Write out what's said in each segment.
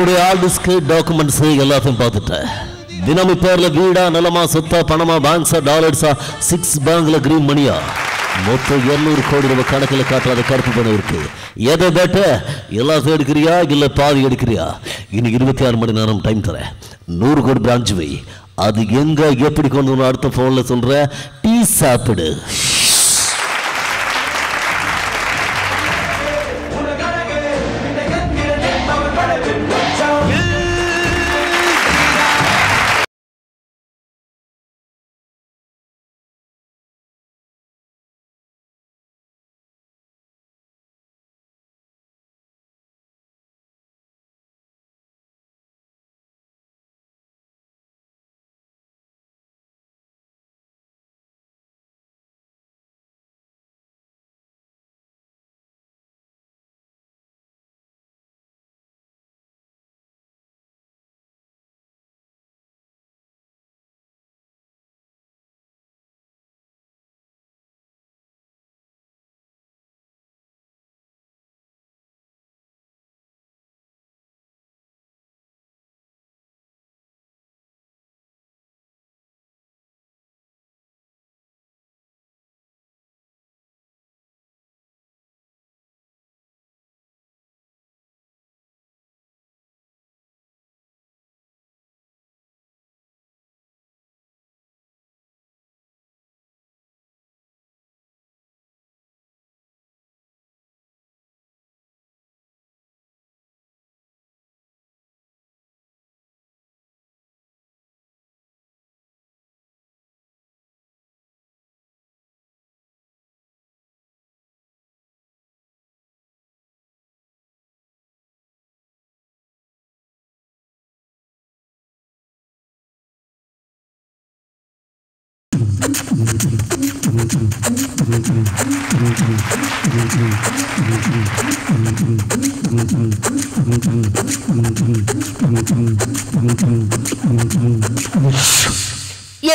என்னுடைய all disk documents எல்லாத்தையும் பார்த்துட்டேன் தினமும் பேரில் வீடா நிலமா சொத்தா பணமா பேங்க்ஸா டாலர்ஸா சிக்ஸ் பேங்க்ல கிரீன் மணியா மொத்தம் 200 கோடி ரூபாய் கணக்கில் காட்டுறாத கருப்பு பணம் இருக்கு. எதை பேட்ட எல்லாத்தையும் எடுக்கிறியா இல்லை பாதி எடுக்கிறியா? இன்னைக்கு இருபத்தி ஆறு மணி நேரம் டைம் தரேன். நூறு கோடி பிரான்ச் வை. அது எங்க எப்படி கொண்டு வரணும் அடுத்த போன்ல சொல்ற? டீ சாப்பிடு.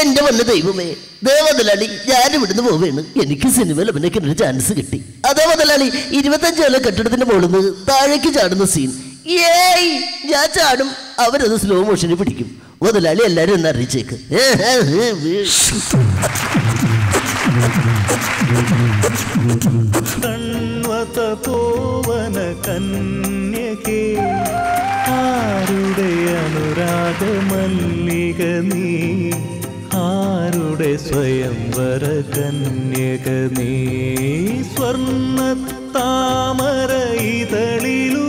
എന്റെ വല്ല ദൈവമേ ദേ മുതലാളി ഞാൻ ഇവിടുന്ന് പോവേണ്. എനിക്ക് സിനിമയിൽ അഭിനയിക്കാൻ ഒരു ചാൻസ് കിട്ടി. അതേ മുതലാളി ഇരുപത്തഞ്ച് കൊല്ലം കെട്ടിടത്തിന്റെ മുകളിൽ നിന്ന് താഴേക്ക് ചാടുന്ന സീൻ ഏയ് ഞാൻ ചാടും. അവരത് സ്ലോ മോഷന് പിടിക്കും. മുതലാളി എല്ലാരും ഒന്ന് അറിയിച്ചേക്ക്. കൺവത പോവന കന്യകേ ആരുടെ അനുരാഗ മല്ലിക നീ? ആരുടെ സ്വയംവര കന്യക നീ? സ്വർണ താമര ഇതളിലുറങ്ങും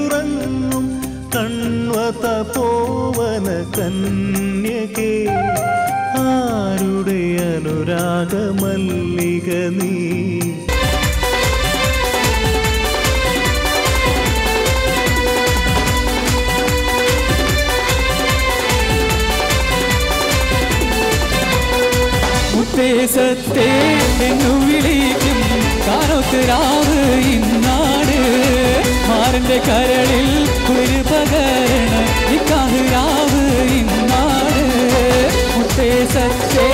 കൺവത പോവന കന്യകേ ആരുടെ അനുരാഗമല്ലിക നീ? എന്നു വിളിക്കും കാനൊത്തിരാവ് ഇന്നാട്. മാറിന്റെ കരളിൽ சகரண இக்காது யாவு இன்னாடு உத்தேசத்தே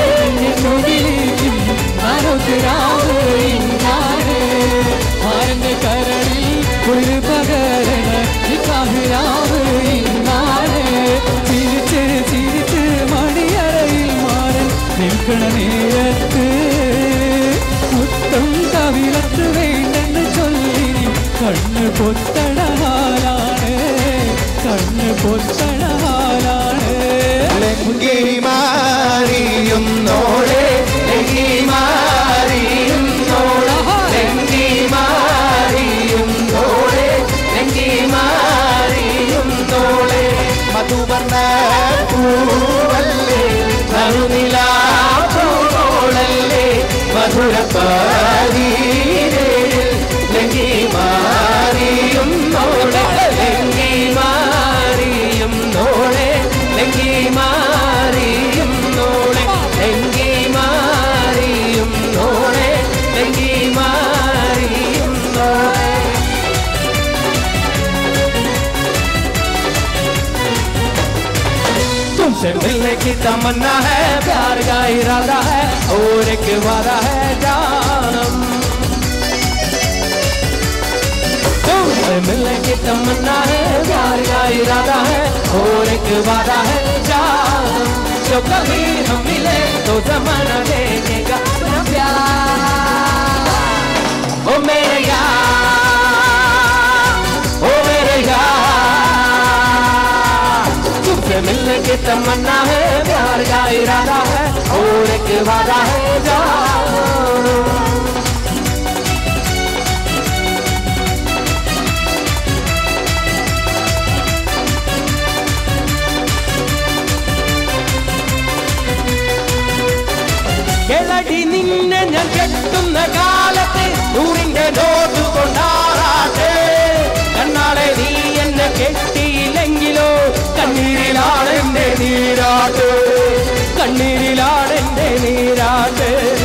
நொடியில் மரத்து யாவு இன்னாடு ஆரந்த கரணில் குளிர் பகரண இக்காது யாவு இன்னாடு சிரிச்சு சிரித்து மணியறையில் மாறன். நிற்கண நேரத்து. முத்தம் கவிழத்து வேண்டென்று சொல்லி கண்ணு കണ്ണ് മാറിയും നോളെ മാറിയും മാറിയും നോളെ മാറിയും നോളെ മധുവർണ പൂവല്ലേ കരുനിലാ तुमसे मिलने की तमन्ना है, प्यार का इरादा है, और एक वादा है जानम। तुमसे मिलने की तमन्ना है, प्यार का इरादा है, और एक वादा है जान जो कभी हम मिले तो जमाना दे देगा अपना प्यार। ओ मेरे यार। मिलने की तमन्ना है प्यार का इरादा है और एक वादा है जान കിളടി നിന്നെ ഞാൻ കെട്ടുന്ന കാലത്ത് നൂറിന്റെ നോട്ട് കൊണ്ടാറാട്ടെ നീരാട്ട്. കണ്ണീരിലാണെന്റെ നീരാട്ട്.